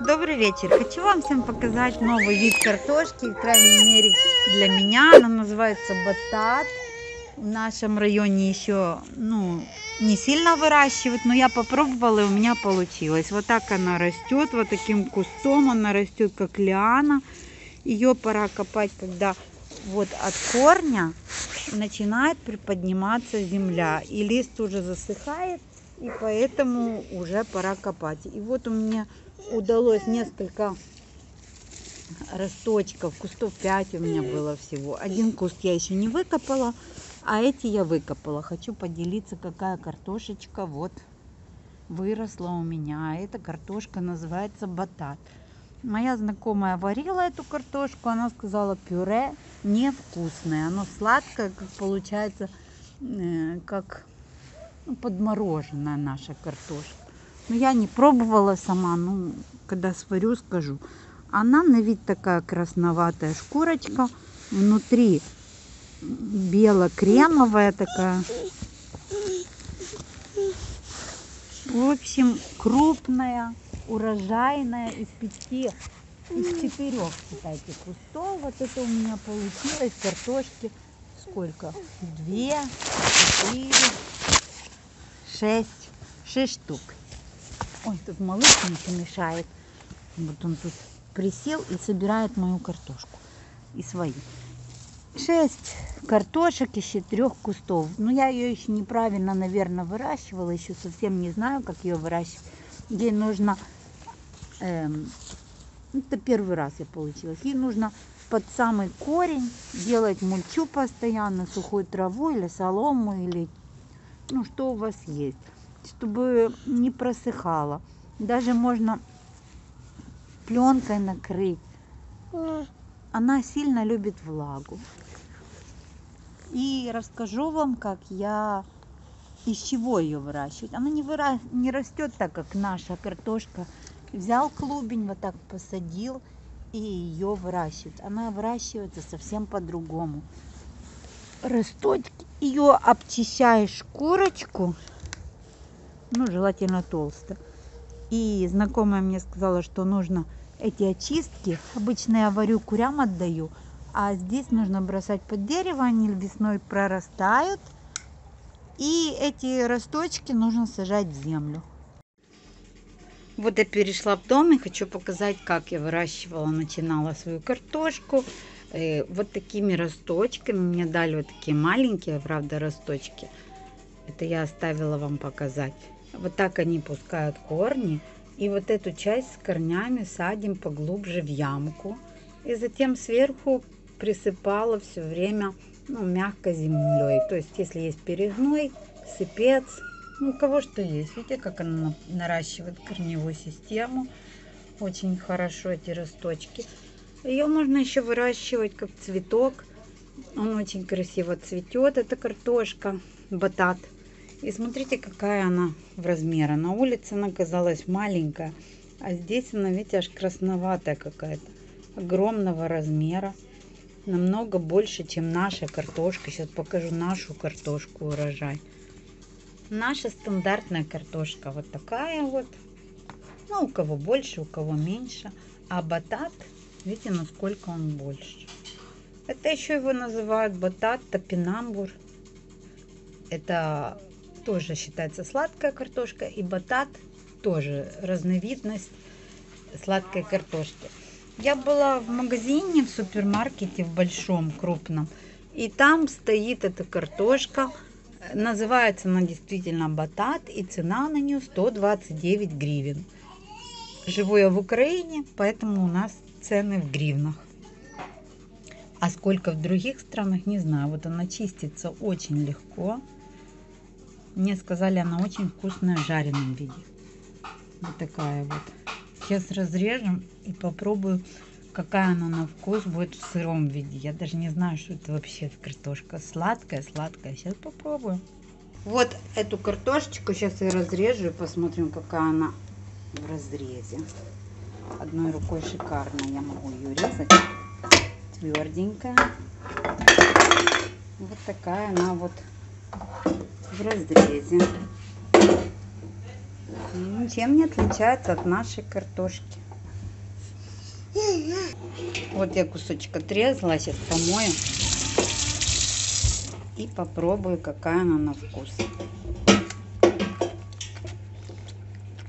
Добрый вечер. Хочу вам всем показать новый вид картошки, в крайней мере для меня. Она называется батат. В нашем районе еще ну, не сильно выращивают, но я попробовала и у меня получилось. Вот так она растет, вот таким кустом она растет, как лиана. Ее пора копать, когда вот от корня начинает приподниматься земля. И лист уже засыхает, и поэтому уже пора копать. И вот у меня удалось несколько росточков, кустов 5 у меня было всего. Один куст я еще не выкопала, а эти я выкопала. Хочу поделиться, какая картошечка вот выросла у меня. Эта картошка называется батат. Моя знакомая варила эту картошку, она сказала, пюре невкусное. Оно сладкое, как получается, э, как подмороженная наша картошка. Но я не пробовала сама, ну, когда сварю, скажу. Она на вид такая красноватая шкурочка, внутри бело-кремовая такая. В общем, крупная, урожайная из пяти, из четырех, кстати, кустов. Вот это у меня получилось картошки. Сколько? Две, четыре, шесть, шесть штук. Ой, тут малыш мне мешает. Вот он тут присел и собирает мою картошку и свои. Шесть картошек из четырех кустов. Но ну, я ее еще неправильно, наверное, выращивала. Еще совсем не знаю, как ее выращивать. Ей нужно... Эм, это первый раз я получилась. Ей нужно под самый корень делать мульчу постоянно, сухой траву или солому, или ну что у вас есть чтобы не просыхало. Даже можно пленкой накрыть. Она сильно любит влагу. И расскажу вам, как я из чего ее выращивать. Она не, выра... не растет так, как наша картошка. Взял клубень, вот так посадил и ее выращивает. Она выращивается совсем по-другому. Растет ее обчищаешь шкурочку ну, желательно толсто. И знакомая мне сказала, что нужно эти очистки, обычно я варю, курям отдаю, а здесь нужно бросать под дерево, они весной прорастают. И эти росточки нужно сажать в землю. Вот я перешла в дом и хочу показать, как я выращивала, начинала свою картошку. Э, вот такими росточками. Мне дали вот такие маленькие, правда, росточки. Это я оставила вам показать. Вот так они пускают корни. И вот эту часть с корнями садим поглубже в ямку. И затем сверху присыпала все время ну, мягко землей. То есть, если есть перегной, сыпец, ну, у кого что есть. Видите, как она наращивает корневую систему. Очень хорошо эти росточки. Ее можно еще выращивать как цветок. Он очень красиво цветет. Это картошка, батат. И смотрите, какая она в размере. На улице она казалась маленькая, а здесь она, видите, аж красноватая какая-то. Огромного размера. Намного больше, чем наша картошка. Сейчас покажу нашу картошку урожай. Наша стандартная картошка вот такая вот. Ну, у кого больше, у кого меньше. А батат, видите, насколько он больше. Это еще его называют батат топинамбур. Это тоже считается сладкая картошка. И батат тоже разновидность сладкой картошки. Я была в магазине, в супермаркете, в большом, крупном. И там стоит эта картошка. Называется она действительно батат. И цена на нее 129 гривен. Живу я в Украине, поэтому у нас цены в гривнах. А сколько в других странах, не знаю. Вот она чистится очень легко. Мне сказали, она очень вкусная в жареном виде. Вот такая вот. Сейчас разрежем и попробую, какая она на вкус будет в сыром виде. Я даже не знаю, что это вообще картошка. Сладкая, сладкая. Сейчас попробую. Вот эту картошечку сейчас я разрежу и посмотрим, какая она в разрезе. Одной рукой шикарно я могу ее резать. Тверденькая. Вот такая она вот в разрезе. Ничем не отличается от нашей картошки. Вот я кусочек отрезала, сейчас помою. И попробую, какая она на вкус.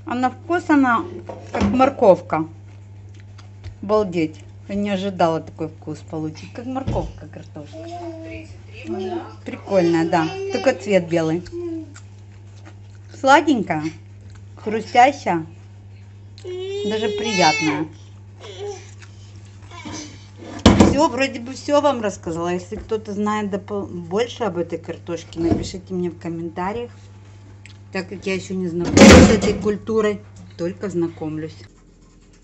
А на вкус она как морковка. Обалдеть. Я не ожидала такой вкус получить. Как морковка картошка. Прикольная, да. Только цвет белый. Сладенькая, хрустящая, даже приятная. Все, вроде бы все вам рассказала. Если кто-то знает больше об этой картошке, напишите мне в комментариях. Так как я еще не знакома с этой культурой, только знакомлюсь.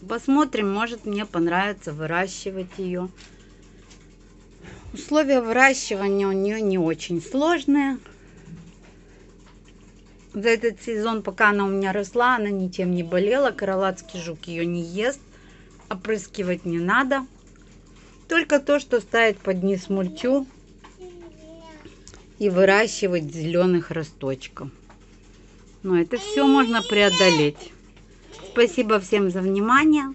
Посмотрим, может мне понравится выращивать ее. Условия выращивания у нее не очень сложные. За этот сезон, пока она у меня росла, она ничем не болела. Каралатский жук ее не ест. Опрыскивать не надо. Только то, что ставить под низ мульчу и выращивать зеленых росточков. Но это все можно преодолеть. Спасибо всем за внимание.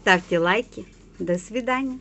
Ставьте лайки. До свидания.